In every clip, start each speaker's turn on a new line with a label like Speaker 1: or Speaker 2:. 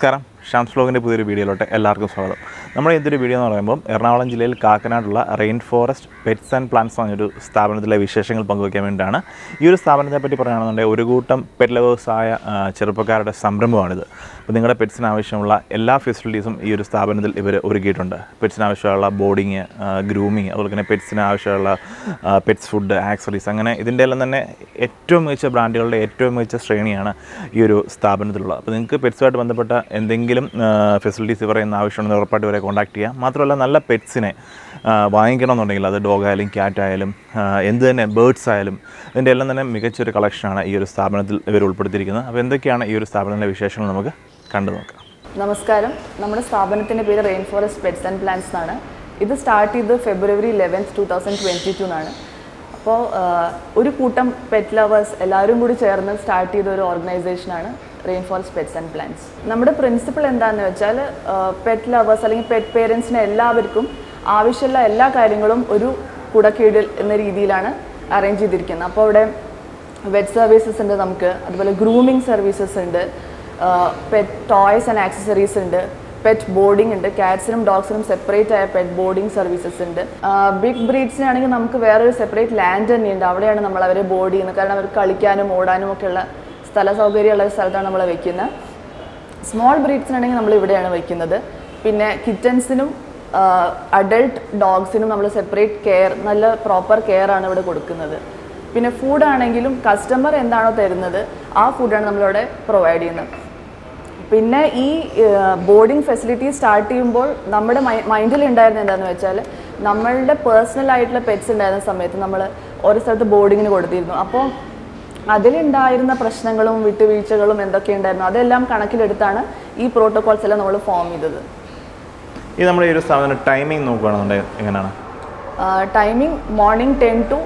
Speaker 1: നമസ്കാരം. ഷാംസ് ബ്ലോഗിന്റെ പുതിയൊരു വീഡിയോയിലോട്ട് എല്ലാവർക്കും സ്വാഗതം. നമ്മൾ ഇതൊരു വീഡിയോ എന്ന് പറയുമ്പോൾ എറണാകുളം ജില്ലയിൽ കാക്കനാടുള്ള rain forest pets and plants എന്നൊരു സ്ഥാപനത്തിലെ വിശേഷങ്ങൾ പങ്കുവയ്ക്കാൻ വേണ്ടിയിട്ടാണ് ഈ ഒരു സ്ഥാപനത്തെ പറ്റി പറയുകയാണെന്നുണ്ടെങ്കിൽ ഒരു കൂട്ടം പെറ്റ് ലവേഴ്സായ ചെറുപ്പക്കാരുടെ സംരംഭമാണിത്. അപ്പോൾ നിങ്ങളുടെ പെറ്റ്സിന് ആവശ്യമുള്ള എല്ലാ ഫെസിലിറ്റീസും ഈ ഒരു സ്ഥാപനത്തിൽ ഇവർ ഒരുക്കിയിട്ടുണ്ട്. പെറ്റ്സിന് ആവശ്യമുള്ള ബോർഡിങ് ഗ്രൂമിങ് അതുപോലെ തന്നെ പെറ്റ്സിന് ആവശ്യമുള്ള പെറ്റ്സ് ഫുഡ് ആക്സറീസ് അങ്ങനെ ഇതിന്റെ എല്ലാം തന്നെ ഏറ്റവും മികച്ച ബ്രാൻഡുകളുടെ ഏറ്റവും മികച്ച ശ്രേണിയാണ് ഈ ഒരു സ്ഥാപനത്തിലുള്ളത്. അപ്പോൾ നിങ്ങൾക്ക് പെറ്റ്സുമായിട്ട് ബന്ധപ്പെട്ട എന്തെങ്കിലും ഫെസിലിറ്റീസ് ഇന്ന് ആവശ്യമുണ്ടെന്ന് ഉറപ്പായിട്ട് ഇവരെ കോൺടാക്ട് ചെയ്യാം. മാത്രമല്ല നല്ല പെറ്റ്സിനെ വാങ്ങിക്കണമെന്നുണ്ടെങ്കിൽ അത് ഡോഗ് ആയാലും ക്യാറ്റ് ആയാലും എന്ത് തന്നെ ബേർഡ്സ് ആയാലും ഇതിന്റെ എല്ലാം തന്നെ മികച്ചൊരു കളക്ഷനാണ് ഈ ഒരു സ്ഥാപനത്തിൽ ഇവർ ഉൾപ്പെടുത്തിയിരിക്കുന്നത്. അപ്പോൾ എന്തൊക്കെയാണ് ഈ ഒരു സ്ഥാപനത്തിന്റെ വിശേഷങ്ങൾ നമുക്ക് കണ്ടു നോക്കാം.
Speaker 2: നമസ്കാരം. നമ്മുടെ സ്ഥാപനത്തിന്റെ പേര് rain forest pets and plants എന്നാണ്. ഇത് സ്റ്റാർട്ട് ചെയ്ത് February eleventh two thousand twenty two ആണ് അപ്പോൾ ഒരു കൂട്ടം പെറ്റ് ലവേഴ്സ് എല്ലാവരും കൂടി ചേർന്ന് സ്റ്റാർട്ട് ചെയ്ത ഒരു ഓർഗനൈസേഷനാണ് rain forest pets and plants നമ്മുടെ പ്രിൻസിപ്പിൾ എന്താണെന്ന് വെച്ചാൽ പെറ്റ് ലവേഴ്സ് അല്ലെങ്കിൽ പെറ്റ് പേരൻസിന് എല്ലാവർക്കും ആവശ്യമുള്ള എല്ലാ കാര്യങ്ങളും ഒരു കുടക്കീഴിൽ എന്ന രീതിയിലാണ് അറേഞ്ച് ചെയ്തിരിക്കുന്നത്. അപ്പോൾ അവിടെ വെറ്റ് സർവീസസ് ഉണ്ട് നമുക്ക് അതുപോലെ ഗ്രൂമിങ് സർവീസസ് ഉണ്ട് പെറ്റ് ടോയ്സ് ആൻഡ് ആക്സസറീസ് ഉണ്ട്. പെറ്റ് ബോർഡിംഗ് ഉണ്ട്. കാറ്റ്സിനും ഡോഗ്സിനും സെപ്പറേറ്റ് ആയ പെറ്റ് ബോർഡിംഗ് സർവീസസ് ഉണ്ട്. ബിഗ് ബ്രീഡ്സിനാണെങ്കിൽ നമുക്ക് വേറൊരു സെപ്പറേറ്റ് ലാൻഡ് തന്നെയുണ്ട്. അവിടെയാണ് നമ്മൾ അവരെ ബോർഡ് ചെയ്യുന്നത്. കാരണം അവർക്ക് കളിക്കാനും ഓടാനും ഒക്കെ ഉള്ള സ്ഥല സൗകര്യമുള്ള സ്ഥലത്താണ് നമ്മൾ വയ്ക്കുന്നത് സ്മോൾ ബ്രീഡ്സിനാണെങ്കിൽ നമ്മൾ ഇവിടെയാണ് വയ്ക്കുന്നത് പിന്നെ കിറ്റൻസിനും അഡൾട്ട് ഡോഗ്സിനും നമ്മൾ സെപ്പറേറ്റ് കെയർ നല്ല പ്രോപ്പർ കെയർ ആണ് ഇവിടെ കൊടുക്കുന്നത്. പിന്നെ ഫുഡാണെങ്കിലും കസ്റ്റമർ എന്താണോ തരുന്നത് ആ ഫുഡാണ് നമ്മളിവിടെ പ്രൊവൈഡ് ചെയ്യുന്നത്. പിന്നെ ഈ ബോർഡിംഗ് ഫെസിലിറ്റി സ്റ്റാർട്ട് ചെയ്യുമ്പോൾ നമ്മുടെ മൈൻഡിൽ ഉണ്ടായിരുന്നത് എന്താണെന്ന് വെച്ചാൽ നമ്മളുടെ പേഴ്സണൽ ആയിട്ടുള്ള പെറ്റ്സ് ഉണ്ടായിരുന്ന സമയത്ത് നമ്മൾ ഓരോ സ്ഥലത്ത് ബോർഡിങ്ങിന് കൊടുത്തിരുന്നു. അപ്പോൾ അതിലുണ്ടായിരുന്ന പ്രശ്നങ്ങളും വിട്ടുവീഴ്ചകളും എന്തൊക്കെ ഉണ്ടായിരുന്നു? അതെല്ലാം കണക്കിലെടുത്താണ് ഈ പ്രോട്ടോകോൾസ് എല്ലാം നമ്മൾ ഫോം ചെയ്തത്.
Speaker 1: ഈ നമ്മുടെ ഒരു സ്ഥാപനം ടൈമിംഗ് നോക്കുകയാണെന്നുണ്ടെങ്കിൽ എങ്ങനെയാണ്?
Speaker 2: Timing morning ten to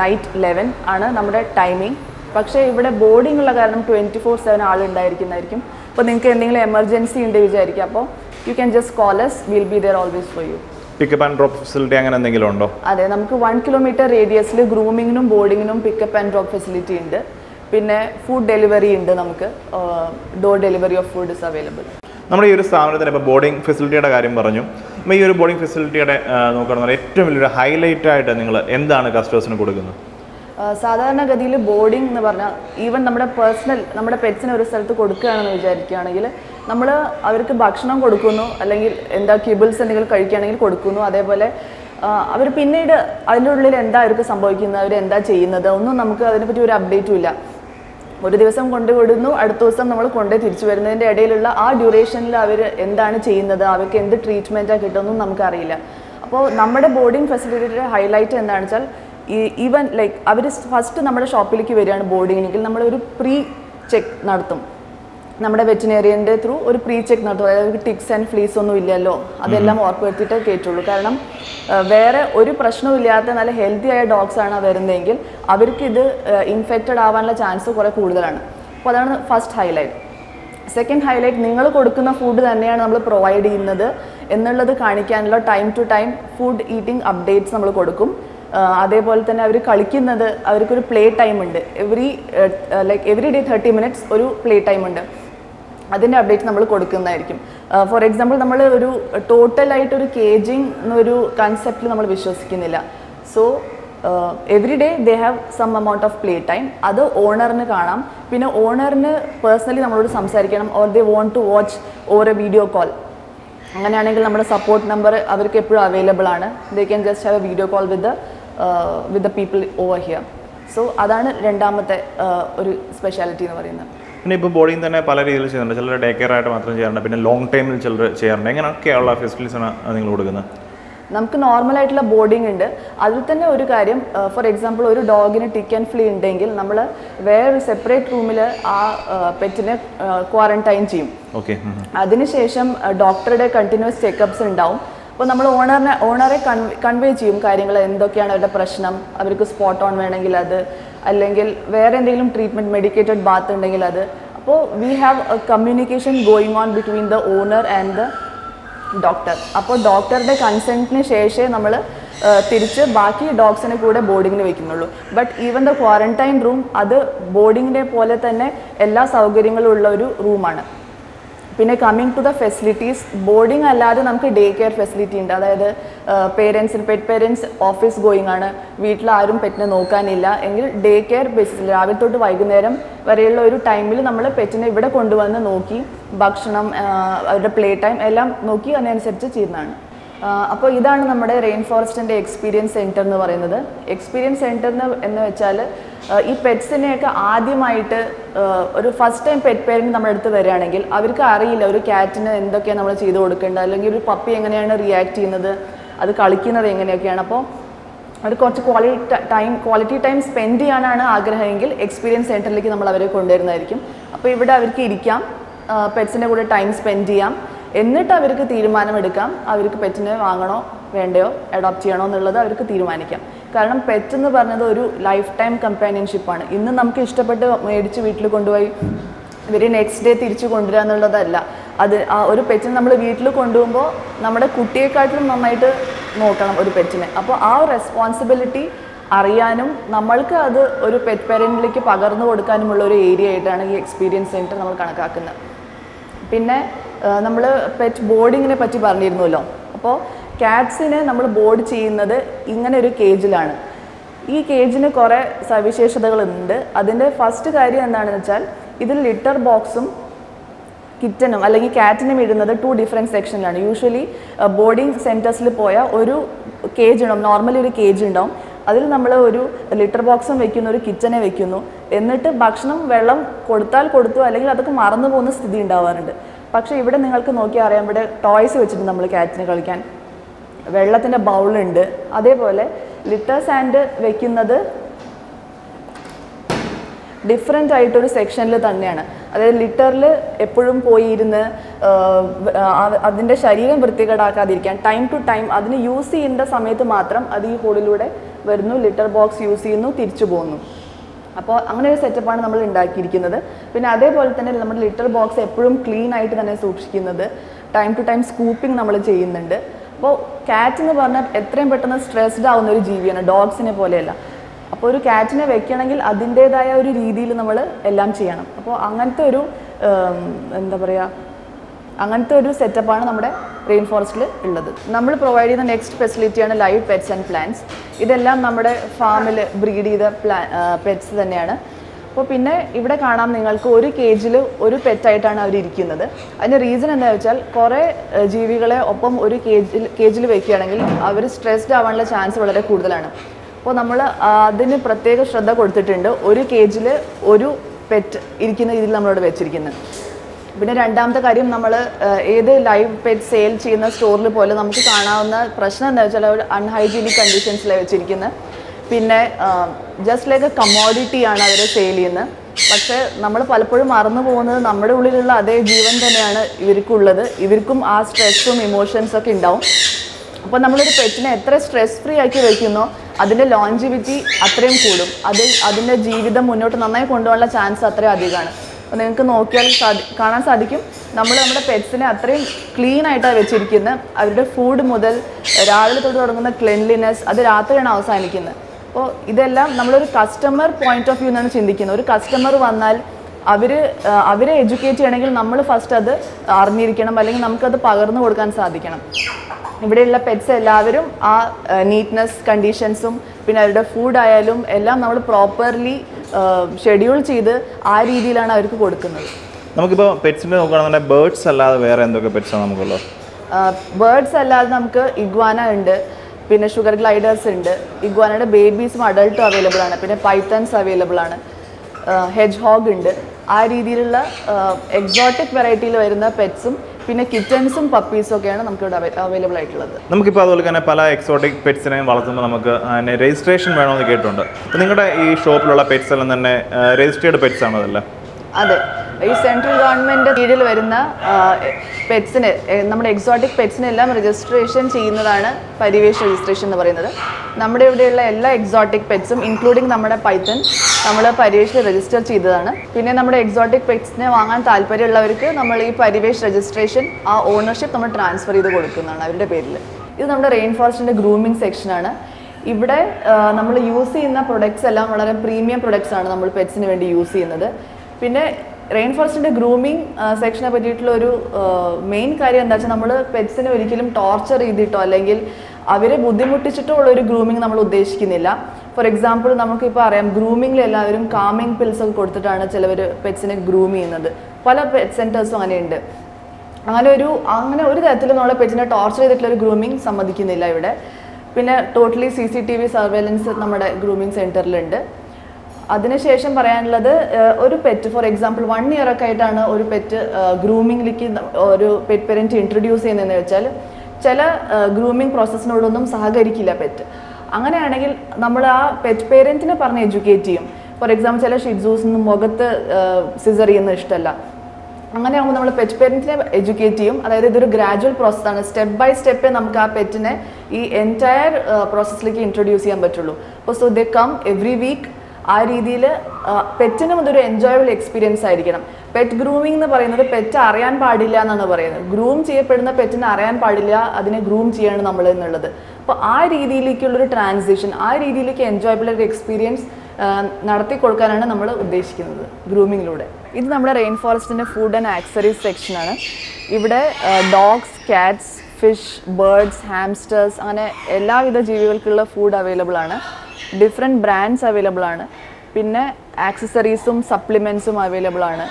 Speaker 2: night eleven ആണ് നമ്മുടെ ടൈമിംഗ് പക്ഷേ ഇവിടെ ബോർഡിംഗ് ഉള്ള കാരണം ട്വന്റി ഫോർ സെവൻ ആളുണ്ടായിരിക്കുന്നതായിരിക്കും. അപ്പോൾ നിങ്ങൾക്ക് എന്തെങ്കിലും എമർജൻസി ഉണ്ട് വിചാരിക്കുക അപ്പോൾ you can just call us will be there always for you
Speaker 1: pickup and drop facility അങ്ങനെ എന്തെങ്കിലും ഉണ്ടോ?
Speaker 2: അതെ നമുക്ക് വൺ കിലോമീറ്റർ റേഡിയസിൽ ഗ്രൂമിങ്ങിനും ബോർഡിങ്ങിനും പിക്കപ്പ് ആൻഡ് ഡ്രോപ്പ് ഫെസിലിറ്റി ഉണ്ട്. പിന്നെ ഫുഡ് ഡെലിവറി ഉണ്ട് നമുക്ക്. Door delivery of food is available
Speaker 1: നമ്മുടെ ഈ ഒരു സ്ഥാപനത്തിന് ഇപ്പോൾ ബോർഡിംഗ് ഫെസിലിറ്റിയുടെ കാര്യം പറഞ്ഞു. അപ്പോൾ ഈ ഒരു ബോർഡിംഗ് ഫെസിലിറ്റിയുടെ നോക്കുകയാണെന്ന് പറഞ്ഞാൽ ഏറ്റവും വലിയൊരു ഹൈലൈറ്റ് ആയിട്ട് നിങ്ങൾ എന്താണ് കസ്റ്റമേഴ്സിന് കൊടുക്കുന്നത്?
Speaker 2: സാധാരണഗതിയിൽ ബോർഡിംഗ് എന്ന് പറഞ്ഞാൽ ഈവൻ നമ്മുടെ പേഴ്സണൽ നമ്മുടെ പെറ്റ്സിനെ ഒരു സ്ഥലത്ത് കൊടുക്കുകയാണെന്ന് വിചാരിക്കുകയാണെങ്കിൽ നമ്മൾ അവർക്ക് ഭക്ഷണം കൊടുക്കുന്നു അല്ലെങ്കിൽ എന്താ ക്യൂബിൾസ് എന്തെങ്കിലും കഴിക്കുകയാണെങ്കിൽ കൊടുക്കുന്നു. അതേപോലെ അവർ പിന്നീട് അതിന്റെ ഉള്ളിൽ എന്താ അവർക്ക് സംഭവിക്കുന്നത് എന്താ ചെയ്യുന്നത് ഒന്നും നമുക്ക് അതിനെപ്പറ്റി ഒരു അപ്ഡേറ്റും ഇല്ല. ഒരു ദിവസം കൊണ്ടുവിടുന്നു അടുത്ത ദിവസം നമ്മൾ കൊണ്ടേ തിരിച്ചു വരുന്നതിന്റെ ഇടയിലുള്ള ആ ഡ്യൂറേഷനിൽ അവർ എന്താണ് ചെയ്യുന്നത് അവർക്ക് എന്ത് ട്രീറ്റ്മെന്റാണ് കിട്ടുമെന്നും നമുക്കറിയില്ല. അപ്പോൾ നമ്മുടെ ബോർഡിംഗ് ഫെസിലിറ്റിയുടെ ഹൈലൈറ്റ് എന്താണെന്ന് വെച്ചാൽ ഈവൻ ലൈക്ക് അവർ ഫസ്റ്റ് നമ്മുടെ ഷോപ്പിലേക്ക് വരികയാണ് ബോർഡിങ്ങിനെങ്കിൽ നമ്മൾ ഒരു പ്രീ ചെക്ക് നടത്തും. നമ്മുടെ വെറ്റിനേറിയന്റെ ത്രൂ ഒരു പ്രീ ചെക്ക് നടത്തും. അതായത് ടിക്സ് ആൻഡ് ഫ്ലീസ് ഒന്നും ഇല്ലല്ലോ. അതെല്ലാം ഉറപ്പുവരുത്തിയിട്ടേ കയറ്റുള്ളൂ കാരണം വേറെ ഒരു പ്രശ്നവും ഇല്ലാത്ത നല്ല ഹെൽത്തി ആയ ഡോഗ്സ് ആണ് വരുന്നതെങ്കിൽ അവർക്ക് ഇത് ഇൻഫെക്റ്റഡ് ആവാനുള്ള ചാൻസ് കുറേ കൂടുതലാണ്. അപ്പോൾ അതാണ് ഫസ്റ്റ് ഹൈലൈറ്റ് സെക്കൻഡ് ഹൈലൈറ്റ് നിങ്ങൾ കൊടുക്കുന്ന ഫുഡ് തന്നെയാണ് നമ്മൾ പ്രൊവൈഡ് ചെയ്യുന്നത് എന്നുള്ളത് കാണിക്കാനുള്ള time to time food eating updates നമ്മൾ കൊടുക്കും. അതേപോലെ തന്നെ അവർ കളിക്കുന്നത് അവർക്കൊരു പ്ലേ ടൈം ഉണ്ട്. Every like every day thirty minutes ഒരു പ്ലേ ടൈം ഉണ്ട്. അതിന്റെ അപ്ഡേറ്റ് നമ്മൾ കൊടുക്കുന്നതായിരിക്കും. ഫോർ എക്സാമ്പിൾ നമ്മൾ ഒരു ടോട്ടലായിട്ട് ഒരു കേജിങ് എന്നൊരു കൺസെപ്റ്റിൽ നമ്മൾ വിശ്വസിക്കുന്നില്ല. So every day they have some amount of play time അത് ഓണറിന് കാണാം. പിന്നെ ഓണറിന് പേഴ്സണലി നമ്മളോട് സംസാരിക്കണം. Or they want to watch or a video call അങ്ങനെയാണെങ്കിൽ നമ്മുടെ സപ്പോർട്ട് നമ്പർ അവർക്ക് എപ്പോഴും അവൈലബിൾ ആണ്. They can just have a video call with with the people over here so അതാണ് രണ്ടാമത്തെ uh, ഒരു സ്പെഷ്യാലിറ്റി എന്ന് പറയുന്നത്.
Speaker 1: പിന്നെ ഇപ്പോൾ ബോഡിങ് തന്നെ പല രീതിയിൽ ചെയ്യുന്നുണ്ട്. ചിലർ ഡേ കെയർ ആയിട്ട് മാത്രം ചെയ്യാറുണ്ട്. പിന്നെ ലോങ് ടൈമിൽ ചിലർ ചെയ്യാറുണ്ട്. എങ്ങനെയൊക്കെയുള്ള ആണ് നിങ്ങൾ കൊടുക്കുന്നത്?
Speaker 2: നമുക്ക് നോർമലായിട്ടുള്ള ബോർഡിംഗ് ഉണ്ട്. അതിൽ തന്നെ ഒരു കാര്യം ഫോർ എക്സാമ്പിൾ ഒരു ഡോഗിന് ടിക്ക് ആൻഡ് ഫ്ലീ ഉണ്ടെങ്കിൽ നമ്മൾ വേറൊരു സെപ്പറേറ്റ് റൂമിൽ ആ പെറ്റിനെ ക്വാറന്റൈൻ ചെയ്യും.
Speaker 1: ഓക്കെ
Speaker 2: അതിനുശേഷം ഡോക്ടറുടെ കണ്ടിന്യൂസ് ചെക്കപ്സ് ഉണ്ടാവും. അപ്പോൾ നമ്മൾ ഓണറിനെ ഓണറെ കൺവേ ചെയ്യും കാര്യങ്ങൾ എന്തൊക്കെയാണ് അവരുടെ പ്രശ്നം അവർക്ക് സ്പോട്ട് ഓൺ വേണമെങ്കിൽ അത് അല്ലെങ്കിൽ വേറെ എന്തെങ്കിലും ട്രീറ്റ്മെന്റ് മെഡിക്കേറ്റഡ് ബാത്ത് ഉണ്ടെങ്കിൽ അത്. അപ്പോൾ we have a communication going on between the owner and the doctor അപ്പോൾ ഡോക്ടറുടെ കൺസെന്റിന് ശേഷമേ നമ്മൾ തിരിച്ച് ബാക്കി ഡോഗ്സിനെ കൂടെ ബോർഡിങ്ങിന് വെക്കുന്നുള്ളൂ. But even the quarantine room അത് ബോർഡിങ്ങിനെ പോലെ തന്നെ എല്ലാ സൗകര്യങ്ങളും ഉള്ള ഒരു റൂമാണ് പിന്നെ coming to the facilities boarding അല്ലാതെ നമുക്ക് ഡേ കെയർ ഫെസിലിറ്റി ഉണ്ട്. അതായത് പേരൻസിന് പെറ്റ് പേരൻസ് ഓഫീസ് ഗോയിങ് ആണ്. വീട്ടിൽ ആരും പെറ്റിനെ നോക്കാനില്ല. എങ്കിൽ ഡേ കെയർ ബേസിസിൽ രാവിലെ തൊട്ട് വൈകുന്നേരം വരെയുള്ള ഒരു ടൈമിൽ നമ്മൾ പെറ്റിനെ ഇവിടെ കൊണ്ടുവന്ന് നോക്കി ഭക്ഷണം അവരുടെ പ്ലേ ടൈം എല്ലാം നോക്കി അതിനനുസരിച്ച് ചെയ്യുന്നതാണ്. അപ്പോൾ ഇതാണ് നമ്മുടെ റെയിൻ ഫോറസ്റ്റിന്റെ എക്സ്പീരിയൻസ് സെന്റർ എന്ന് പറയുന്നത്. എക്സ്പീരിയൻസ് സെന്റർ എന്ന് വെച്ചാൽ ഈ പെറ്റ്സിനെയൊക്കെ ആദ്യമായിട്ട് ഒരു ഫസ്റ്റ് ടൈം പെറ്റ് പേരന്റ് നമ്മുടെ അടുത്ത് വരികയാണെങ്കിൽ അവർക്ക് അറിയില്ല ഒരു ക്യാറ്റിന് എന്തൊക്കെയാണ് നമ്മൾ ചെയ്ത് കൊടുക്കേണ്ടത് അല്ലെങ്കിൽ ഒരു പപ്പി എങ്ങനെയാണ് റിയാക്ട് ചെയ്യുന്നത് അത് കളിക്കുന്നത് എങ്ങനെയൊക്കെയാണ്. അപ്പോൾ അവർ കുറച്ച് quality time quality time spend ചെയ്യാനാണ് ആഗ്രഹമെങ്കിൽ എക്സ്പീരിയൻസ് സെന്ററിലേക്ക് നമ്മൾ അവരെ കൊണ്ടുവരുന്നതായിരിക്കും. അപ്പോൾ ഇവിടെ അവർക്ക് ഇരിക്കാം പെറ്റ്സിന്റെ കൂടെ ടൈം സ്പെൻഡ് ചെയ്യാം. എന്നിട്ട് അവർക്ക് തീരുമാനമെടുക്കാം. അവർക്ക് പെറ്റിനെ വാങ്ങണോ വേണ്ടയോ അഡോപ്റ്റ് ചെയ്യണോ എന്നുള്ളത് അവർക്ക് തീരുമാനിക്കാം. കാരണം പെറ്റ് എന്ന് പറഞ്ഞത് ഒരു ലൈഫ് ടൈം കമ്പാനിയൻഷിപ്പാണ് ഇന്ന് നമുക്ക് ഇഷ്ടപ്പെട്ട് മേടിച്ച് വീട്ടിൽ കൊണ്ടുപോയി ഇവർ നെക്സ്റ്റ് ഡേ തിരിച്ചു കൊണ്ടുവരിക എന്നുള്ളതല്ല. അത് ആ ഒരു പെറ്റിനെ നമ്മൾ വീട്ടിൽ കൊണ്ടുപോകുമ്പോൾ നമ്മുടെ കുട്ടിയെക്കാട്ടിലും നന്നായിട്ട് നോക്കണം ഒരു പെറ്റിനെ അപ്പോൾ ആ റെസ്പോൺസിബിലിറ്റി അറിയാനും നമ്മൾക്ക് അത് ഒരു പെറ്റ് പേരന്റിലേക്ക് പകർന്നു കൊടുക്കാനുമുള്ള ഒരു ഏരിയ ആയിട്ടാണ് ഈ എക്സ്പീരിയൻസ് സെന്റർ നമ്മൾ കണക്കാക്കുന്നത്. പിന്നെ നമ്മൾ പെറ്റ് ബോർഡിങ്ങിനെ പറ്റി പറഞ്ഞിരുന്നല്ലോ. അപ്പോൾ ക്യാറ്റ്സിനെ നമ്മൾ ബോർഡ് ചെയ്യുന്നത് ഇങ്ങനെ ഒരു കേജിലാണ് ഈ കേജിന് കുറേ സവിശേഷതകളുണ്ട്. അതിന്റെ ഫസ്റ്റ് കാര്യം എന്താണെന്ന് വെച്ചാൽ ഇതിൽ ലിറ്റർ ബോക്സും കിറ്റനും അല്ലെങ്കിൽ കാറ്റിനും ഇടുന്നത് ടു ഡിഫറെന്റ് സെക്ഷനിലാണ് യൂഷ്വലി ബോർഡിങ് സെന്റേഴ്സിൽ പോയാൽ ഒരു കേജ് ഉണ്ടാവും. നോർമലി ഒരു കേജ് ഉണ്ടാവും. അതിൽ നമ്മൾ ഒരു ലിറ്റർ ബോക്സും വെക്കുന്നു ഒരു കിച്ചനെ വെക്കുന്നു. എന്നിട്ട് ഭക്ഷണം വെള്ളം കൊടുത്താൽ കൊടുത്തു അല്ലെങ്കിൽ അതൊക്കെ മറന്നു പോകുന്ന സ്ഥിതി ഉണ്ടാവാറുണ്ട്. പക്ഷേ ഇവിടെ നിങ്ങൾക്ക് നോക്കിയാൽ അറിയാം ഇവിടെ ടോയ്സ് വെച്ചിട്ട് നമ്മൾ ക്യാറ്റിന് കളിക്കാൻ. വെള്ളത്തിന്റെ ബൗളുണ്ട് അതേപോലെ ലിറ്റർ സാൻഡ് വെക്കുന്നത് ഡിഫറെന്റ് ആയിട്ടൊരു സെക്ഷനിൽ തന്നെയാണ്. അതായത് ലിറ്ററിൽ എപ്പോഴും പോയി ഇരുന്ന് അതിന്റെ ശരീരം വൃത്തികേടാക്കാതിരിക്കാൻ ടൈം ടു ടൈം അതിന് യൂസ് ചെയ്യേണ്ട സമയത്ത് മാത്രം അത് ഈ ഹോളിലൂടെ വരുന്നു ലിറ്റർ ബോക്സ് യൂസ് ചെയ്യുന്നു തിരിച്ചു പോകുന്നു അപ്പോൾ അങ്ങനെ ഒരു സെറ്റപ്പാണ് നമ്മൾ ഉണ്ടാക്കിയിരിക്കുന്നത്. പിന്നെ അതേപോലെ തന്നെ നമ്മുടെ ലിറ്റർ ബോക്സ് എപ്പോഴും ക്ലീൻ ആയിട്ട് തന്നെ സൂക്ഷിക്കുന്നത്. ടൈം ടു ടൈം സ്കൂപ്പിംഗ് നമ്മൾ ചെയ്യുന്നുണ്ട്. അപ്പോൾ കാറ്റ് എന്ന് പറഞ്ഞാൽ എത്രയും പെട്ടെന്ന് സ്ട്രെസ്ഡ് ആവുന്ന ഒരു ജീവിയാണ് ഡോഗ്സിനെ പോലെയല്ല. അപ്പോൾ ഒരു കാറ്റിനെ വെക്കണമെങ്കിൽ അതിന്റേതായ ഒരു രീതിയിൽ നമ്മൾ എല്ലാം ചെയ്യണം. അപ്പോൾ അങ്ങനത്തെ ഒരു എന്താ പറയുക അങ്ങനത്തെ ഒരു സെറ്റപ്പാണ് നമ്മുടെ റെയിൻ ഫോറസ്റ്റിൽ ഉള്ളത്. നമ്മൾ പ്രൊവൈഡ് ചെയ്യുന്ന നെക്സ്റ്റ് ഫെസിലിറ്റിയാണ് ലൈവ് പെറ്റ്സ് ആൻഡ് പ്ലാന്റ്സ് ഇതെല്ലാം നമ്മുടെ ഫാമിൽ ബ്രീഡ് ചെയ്ത പ്ലാ പെറ്റ്സ് തന്നെയാണ്. അപ്പോൾ പിന്നെ ഇവിടെ കാണാം നിങ്ങൾക്ക് ഒരു കേജിൽ ഒരു പെറ്റായിട്ടാണ് അവർ ഇരിക്കുന്നത്. അതിന്റെ റീസൺ എന്താ വെച്ചാൽ കുറേ ജീവികളെ ഒപ്പം ഒരു കേജിൽ കേജിൽ വെക്കുകയാണെങ്കിൽ അവർ സ്ട്രെസ്ഡ് ആവാനുള്ള ചാൻസ് വളരെ കൂടുതലാണ്. അപ്പോൾ നമ്മൾ അതിന് പ്രത്യേക ശ്രദ്ധ കൊടുത്തിട്ടുണ്ട് ഒരു കേജിൽ ഒരു പെറ്റ് ഇരിക്കുന്ന രീതിയിൽ നമ്മളോട് വെച്ചിരിക്കുന്നത്. പിന്നെ രണ്ടാമത്തെ കാര്യം നമ്മൾ ഏത് ലൈവ് പെറ്റ് സെയിൽ ചെയ്യുന്ന സ്റ്റോറിൽ പോലെ നമുക്ക് കാണാവുന്ന പ്രശ്നം എന്താ വെച്ചാൽ അവർ അൺഹൈജീനിക് കണ്ടീഷൻസിലാണ് വെച്ചിരിക്കുന്നത് പിന്നെ ജസ്റ്റ് ലൈക്ക് എ കമോഡിറ്റിയാണ് അവർ സെയിൽ ചെയ്യുന്നത് പക്ഷേ നമ്മൾ പലപ്പോഴും മറന്നു പോകുന്നത് നമ്മുടെ ഉള്ളിലുള്ള അതേ ജീവൻ തന്നെയാണ് ഇവർക്കുള്ളത്. ഇവർക്കും ആ സ്ട്രെസ്സും ഇമോഷൻസ് ഒക്കെ ഉണ്ടാവും. അപ്പോൾ നമ്മളൊരു പെറ്റിനെ എത്ര സ്ട്രെസ് ഫ്രീ ആക്കി വയ്ക്കുന്നോ അതിന്റെ ലോഞ്ചിവിറ്റി അത്രയും കൂടും. അത് അതിന്റെ ജീവിതം മുന്നോട്ട് നന്നായി കൊണ്ടുപോകാനുള്ള ചാൻസ് അത്രയും അധികമാണ് അപ്പോൾ നിങ്ങൾക്ക് നോക്കിയാൽ സാധി കാണാൻ സാധിക്കും. നമ്മൾ നമ്മുടെ പെറ്റ്സിനെ അത്രയും ക്ലീൻ ആയിട്ടാണ് വെച്ചിരിക്കുന്നത്. അവരുടെ ഫുഡ് മുതൽ രാവിലെ തൊട്ട് തുടങ്ങുന്ന ക്ലെൻലിനെസ് അത് രാത്രിയാണ് അവസാനിക്കുന്നത്. അപ്പോൾ ഇതെല്ലാം നമ്മളൊരു കസ്റ്റമർ പോയിന്റ് ഓഫ് വ്യൂ എന്നാണ് ചിന്തിക്കുന്നത്. ഒരു കസ്റ്റമർ വന്നാൽ അവർ അവരെ എഡ്യൂക്കേറ്റ് ചെയ്യണമെങ്കിൽ നമ്മൾ ഫസ്റ്റ് അത് അറിഞ്ഞിരിക്കണം. അല്ലെങ്കിൽ നമുക്കത് പകർന്നു കൊടുക്കാൻ സാധിക്കണം. ഇവിടെയുള്ള പെറ്റ്സ് എല്ലാവരും ആ നീറ്റ്നെസ് കണ്ടീഷൻസും പിന്നെ അവരുടെ ഫുഡ് ആയാലും എല്ലാം നമ്മൾ പ്രോപ്പർലി ഷെഡ്യൂൾ ചെയ്ത് ആ രീതിയിലാണ് അവർക്ക് കൊടുക്കുന്നത്.
Speaker 1: നമുക്കിപ്പോൾ പെറ്റ്സിന്റെ നോക്കുകയാണെന്നുണ്ടെങ്കിൽ ബേർഡ്സ് അല്ലാതെ വേറെ എന്തൊക്കെ പെറ്റ്സാണ് നമുക്കുള്ളത്?
Speaker 2: ബേർഡ്സ് അല്ലാതെ നമുക്ക് ഇഗ്വാന ഉണ്ട് പിന്നെ ഷുഗർ ഗ്ലൈഡേഴ്സ് ഉണ്ട്. ഇഗ്വാനയുടെ ബേബീസും അഡൾട്ടും അവൈലബിൾ ആണ്. പിന്നെ പൈത്തൻസ് അവൈലബിൾ ആണ്. ഹെജ് ഹോഗ് ഉണ്ട്. ആ രീതിയിലുള്ള എക്സോട്ടിക് വെറൈറ്റിയിൽ വരുന്ന പെറ്റ്സും പിന്നെ കിറ്റൻസും പപ്പീസും ഒക്കെയാണ് നമുക്ക് ഇവിടെ അവൈലബിൾ ആയിട്ടുള്ളത്.
Speaker 1: നമുക്കിപ്പോൾ അതുപോലെ തന്നെ പല എക്സോട്ടിക് പെറ്റ്സിനെയും വളർത്തുമ്പോൾ നമുക്ക് അതിന് രജിസ്ട്രേഷൻ വേണമെന്ന് കേട്ടിട്ടുണ്ട്. നിങ്ങളുടെ ഈ ഷോപ്പിലുള്ള പെറ്റ്സ് എല്ലാം തന്നെ രജിസ്റ്റേർഡ് പെറ്റ്സ് ആണോ അതല്ല?
Speaker 2: അതെ. ഈ സെൻട്രൽ ഗവൺമെന്റ് കീഴിൽ വരുന്ന പെറ്റ്സിന് നമ്മുടെ എക്സോട്ടിക് പെറ്റ്സിനെല്ലാം രജിസ്ട്രേഷൻ ചെയ്യുന്നതാണ് പരിവേഷ രജിസ്ട്രേഷൻ എന്ന് പറയുന്നത്. നമ്മുടെ ഇവിടെയുള്ള എല്ലാ എക്സോട്ടിക് പെറ്റ്സും ഇൻക്ലൂഡിങ് നമ്മുടെ പൈത്തൻ നമ്മൾ പരിവേഷ് രജിസ്റ്റർ ചെയ്തതാണ്. പിന്നെ നമ്മുടെ എക്സോട്ടിക് പെറ്റ്സിനെ വാങ്ങാൻ താല്പര്യമുള്ളവർക്ക് നമ്മൾ ഈ പരിവേഷ് രജിസ്ട്രേഷൻ ആ ഓണർഷിപ്പ് നമ്മൾ ട്രാൻസ്ഫർ ചെയ്ത് കൊടുക്കുന്നതാണ് അവരുടെ പേരിൽ ഇത് നമ്മുടെ റെയിൻ ഫോറസ്റ്റിന്റെ ഗ്രൂമിംഗ് സെക്ഷനാണ് ഇവിടെ നമ്മൾ യൂസ് ചെയ്യുന്ന പ്രൊഡക്ട്സ് എല്ലാം വളരെ പ്രീമിയം പ്രൊഡക്ട്സ് ആണ് നമ്മൾ പെറ്റ്സിന് വേണ്ടി യൂസ് ചെയ്യുന്നത്. പിന്നെ റെയിൻ ഫോറസ്റ്റിന്റെ ഗ്രൂമിങ് സെക്ഷനെ പറ്റിയിട്ടുള്ള ഒരു മെയിൻ കാര്യം എന്താ വെച്ചാൽ നമ്മൾ പെറ്റ്സിനെ ഒരിക്കലും ടോർച്ചർ ചെയ്തിട്ടോ അല്ലെങ്കിൽ അവരെ ബുദ്ധിമുട്ടിച്ചിട്ടോ ഉള്ള ഒരു ഗ്രൂമിങ് നമ്മൾ ഉദ്ദേശിക്കുന്നില്ല. ഫോർ എക്സാമ്പിൾ നമുക്കിപ്പോൾ അറിയാം ഗ്രൂമിങ്ങിൽ എല്ലാവരും കാമിങ് പിൽസ് ഒക്കെ കൊടുത്തിട്ടാണ് ചിലവർ പെറ്റ്സിനെ ഗ്രൂം ചെയ്യുന്നത്. പല പെറ്റ് സെന്റേഴ്സും അങ്ങനെയുണ്ട്. അങ്ങനെ ഒരു അങ്ങനെ ഒരു തരത്തിലും നമ്മളെ പെറ്റിനെ ടോർച്ചർ ചെയ്തിട്ടുള്ള ഒരു ഗ്രൂമിങ് സമ്മതിക്കുന്നില്ല ഇവിടെ. പിന്നെ totally C C T V surveillance നമ്മുടെ ഗ്രൂമിങ് സെന്ററിലുണ്ട് അതിനുശേഷം പറയാനുള്ളത് ഒരു pet for example one year ഒക്കെ ആയിട്ടാണ് ഒരു പെറ്റ് ഗ്രൂമിങ്ങിലേക്ക് ഒരു പെറ്റ് പേരന്റ് ഇൻട്രൊഡ്യൂസ് ചെയ്യുന്നതെന്ന് വെച്ചാൽ ചില ഗ്രൂമിങ് പ്രോസസ്സിനോടൊന്നും സഹകരിക്കില്ല പെറ്റ് അങ്ങനെയാണെങ്കിൽ നമ്മൾ ആ പെറ്റ് പേരന്റിനെ പറഞ്ഞ് എഡ്യൂക്കേറ്റ് ചെയ്യും. ഫോർ എക്സാമ്പിൾ ചില ഷിഡ്സൂസിനും മുഖത്ത് സിസർ ചെയ്യുന്ന ഇഷ്ടമല്ല അങ്ങനെ ആകുമ്പോൾ നമ്മൾ പെറ്റ് പേരന്റിനെ എഡ്യൂക്കേറ്റ് ചെയ്യും. അതായത് ഇതൊരു ഗ്രാജുവൽ പ്രോസസ്സാണ് സ്റ്റെപ്പ് ബൈ സ്റ്റെപ്പേ നമുക്ക് ആ പെറ്റിനെ ഈ എന്റയർ പ്രോസസ്സിലേക്ക് ഇൻട്രൊഡ്യൂസ് ചെയ്യാൻ പറ്റുള്ളൂ. അപ്പോൾ so they come every week ആ രീതിയിൽ പെറ്റിനും അതൊരു എൻജോയബിൾ എക്സ്പീരിയൻസ് ആയിരിക്കണം. പെറ്റ് ഗ്രൂമിംഗ് എന്ന് പറയുന്നത് പെറ്റ് അറിയാൻ പാടില്ല എന്നാണ് പറയുന്നത്. ഗ്രൂം ചെയ്യപ്പെടുന്ന പെറ്റിനെ അറിയാൻ പാടില്ല അതിനെ ഗ്രൂം ചെയ്യാണ് നമ്മൾ എന്നുള്ളത്. അപ്പോൾ ആ രീതിയിലേക്കുള്ളൊരു ട്രാൻസിഷൻ ആ രീതിയിലേക്ക് എൻജോയബിൾ ഒരു എക്സ്പീരിയൻസ് നടത്തി കൊടുക്കാനാണ് നമ്മൾ ഉദ്ദേശിക്കുന്നത് ഗ്രൂമിങ്ങിലൂടെ ഇത് നമ്മുടെ റെയിൻ ഫോറസ്റ്റിന്റെ ഫുഡ് ആൻഡ് ആക്സറീസ് സെക്ഷനാണ് ഇവിടെ dogs cats fish birds hamsters അങ്ങനെ എല്ലാവിധ ജീവികൾക്കുള്ള ഫുഡ് അവൈലബിൾ ആണ്. ഡിഫറെന്റ് ബ്രാൻഡ്സ് അവൈലബിൾ ആണ്. പിന്നെ ആക്സസറീസും സപ്ലിമെൻസും അവൈലബിൾ ആണ്.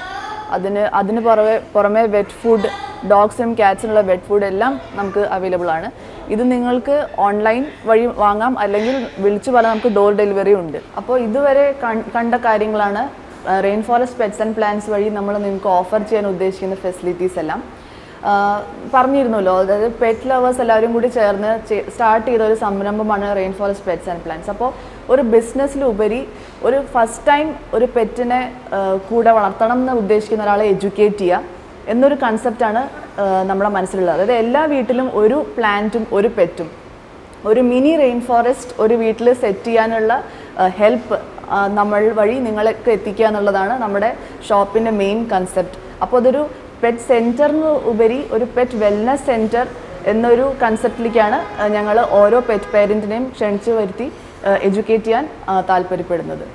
Speaker 2: അതിന് അതിന് പുറമെ പുറമെ വെറ്റ് ഫുഡ് ഡോഗ്സിനും ക്യാറ്റ്സിനുള്ള വെറ്റ് ഫുഡ് എല്ലാം നമുക്ക് അവൈലബിൾ ആണ്. ഇത് നിങ്ങൾക്ക് ഓൺലൈൻ വഴി വാങ്ങാം. അല്ലെങ്കിൽ വിളിച്ചു പറഞ്ഞാൽ നമുക്ക് ഡോർ ഡെലിവറി ഉണ്ട്. അപ്പോൾ ഇതുവരെ കണ്ട കാര്യങ്ങളാണ് rain forest pets and plants വഴി നമ്മൾ നിങ്ങൾക്ക് ഓഫർ ചെയ്യാൻ ഉദ്ദേശിക്കുന്ന ഫെസിലിറ്റീസ് എല്ലാം. പറഞ്ഞിരുന്നല്ലോ അതായത് പെറ്റ് ലവേഴ്സ് എല്ലാവരും കൂടി ചേർന്ന് സ്റ്റാർട്ട് ചെയ്ത ഒരു സംരംഭമാണ് rain forest pets and plants അപ്പോൾ ഒരു ബിസിനസ്സിലുപരി ഒരു ഫസ്റ്റ് ടൈം ഒരു പെറ്റിനെ കൂടെ വളർത്തണം എന്ന് ഉദ്ദേശിക്കുന്ന ഒരാളെ എഡ്യൂക്കേറ്റ് ചെയ്യുക. എന്നൊരു കൺസെപ്റ്റാണ് നമ്മുടെ മനസ്സിലുള്ളത്. അതായത് എല്ലാ വീട്ടിലും ഒരു പ്ലാന്റും ഒരു പെറ്റും ഒരു മിനി റെയിൻ ഫോറസ്റ്റ് ഒരു വീട്ടിൽ സെറ്റ് ചെയ്യാനുള്ള ഹെൽപ്പ് നമ്മൾ വഴി നിങ്ങൾക്ക് എത്തിക്കുക എന്നുള്ളതാണ് നമ്മുടെ ഷോപ്പിന്റെ മെയിൻ കൺസെപ്റ്റ് അപ്പോൾ അതൊരു പെറ്റ് സെന്ററിന് ഉപരി ഒരു പെറ്റ് വെൽനസ് സെന്റർ എന്നൊരു കൺസെപ്റ്റിലേക്കാണ് ഞങ്ങൾ ഓരോ പെറ്റ് പേരന്റിനെയും ക്ഷണിച്ചു വരുത്തി എഡ്യൂക്കേറ്റ് ചെയ്യാൻ താല്പര്യപ്പെടുന്നത്.